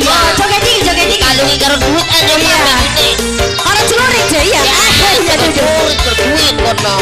iya joget iki joget iki kalungi karo duit aja iya. Ora celurit ya iya. Ya duit kono.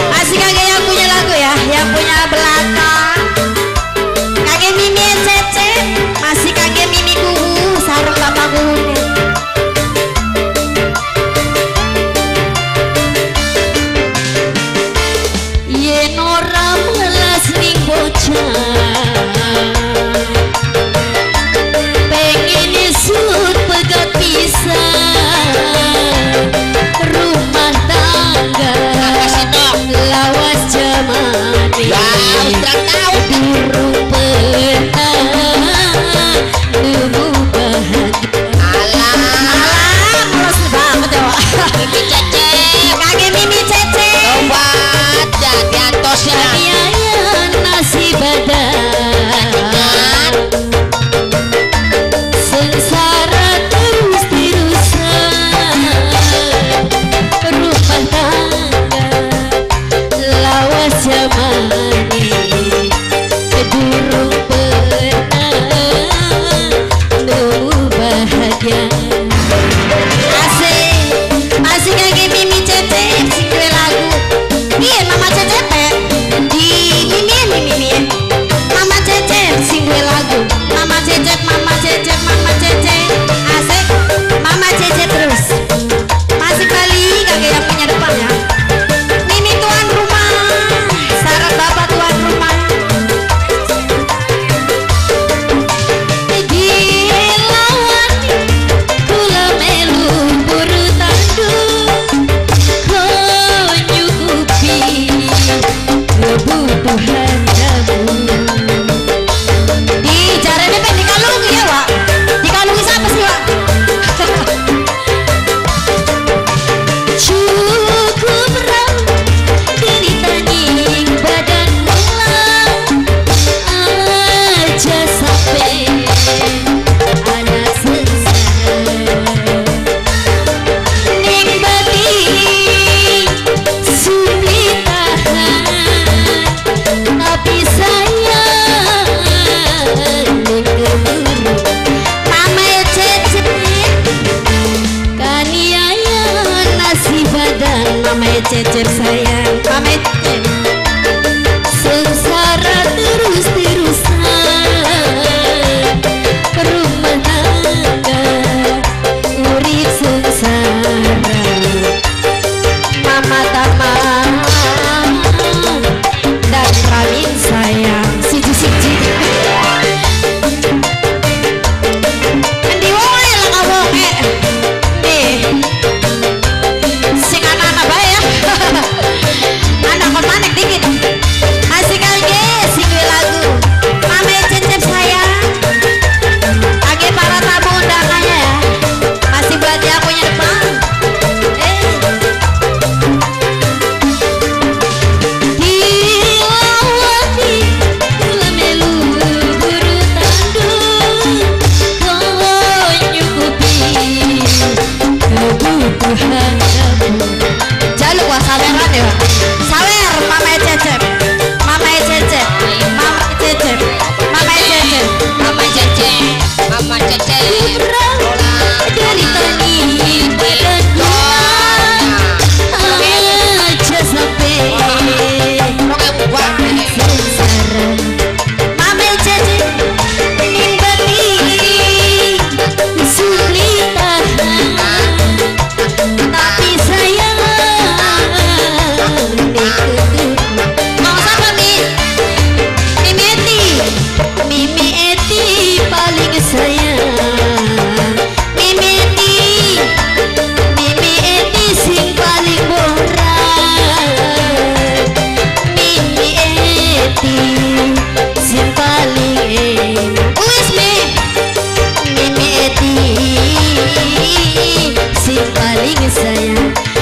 dan mame cecer sayang mame sengsara terus-terusan rumah tangga urip sengsara mama tamah dan Ramin saya. Jaluk wah saweran ya. Sawer mamae cecep. Mamae cecep. Mamae cecep. Mamae cecep. Mamae cecep. Mamae cecep. paling sayang